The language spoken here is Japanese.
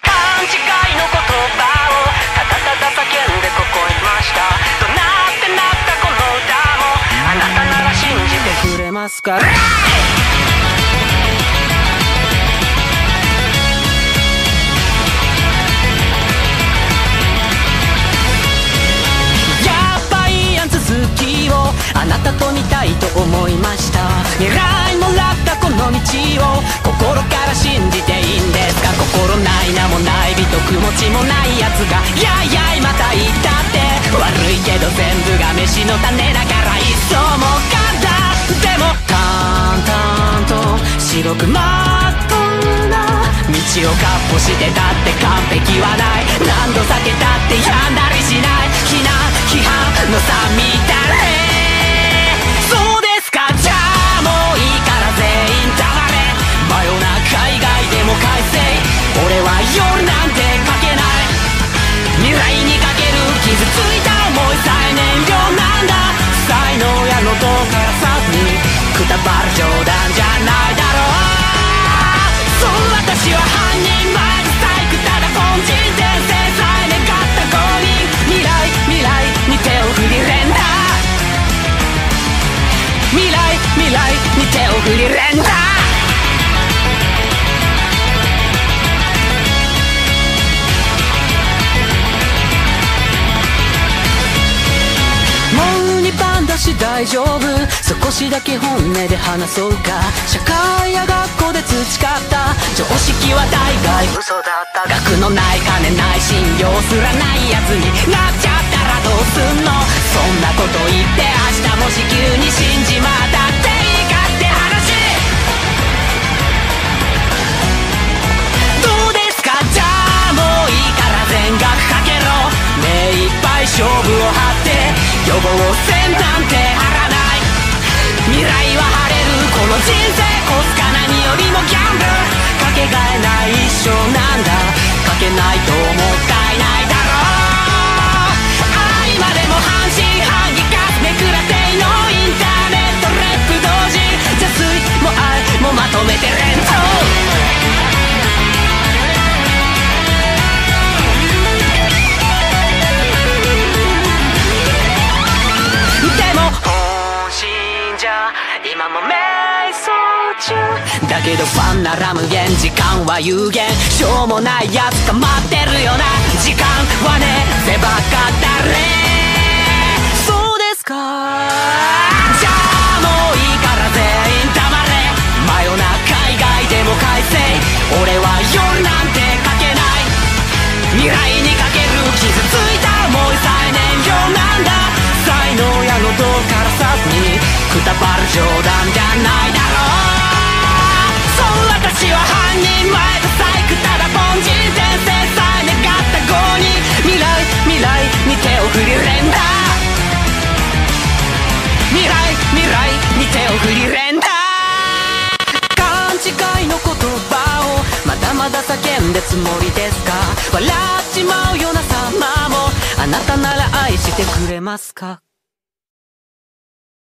勘違いの言葉をたたたたけんでここいました。どなってなったこの歌もあなたなら信じてくれますから。けど全部が飯の種だからいっそもからでも淡々と白く真っ赤な道をかっ歩してたって完璧はない。何度避けたって未来に手を振り連打。もう2番だし大丈夫。少しだけ本音で話そうか。社会や学校で培った。常識は大概。嘘だった。学のない金ない信用すらないやつになっちゃった。予防だけどファンなら無限時間は有限。しょうもないやつが待ってるよな。時間はねせばかったれそうですか。じゃあもういいから全員黙れ。真夜中以外でも快晴。俺は夜なんてかけない。未来にかける傷ついた思いさえ燃料なんだ。才能やのどからさずにくたばる冗談じゃない。まだ叫んでつもりですか？笑っちまうような様もあなたなら愛してくれますか？